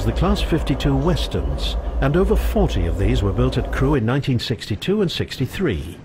was the Class 52 Westerns, and over 40 of these were built at Crewe in 1962 and 63.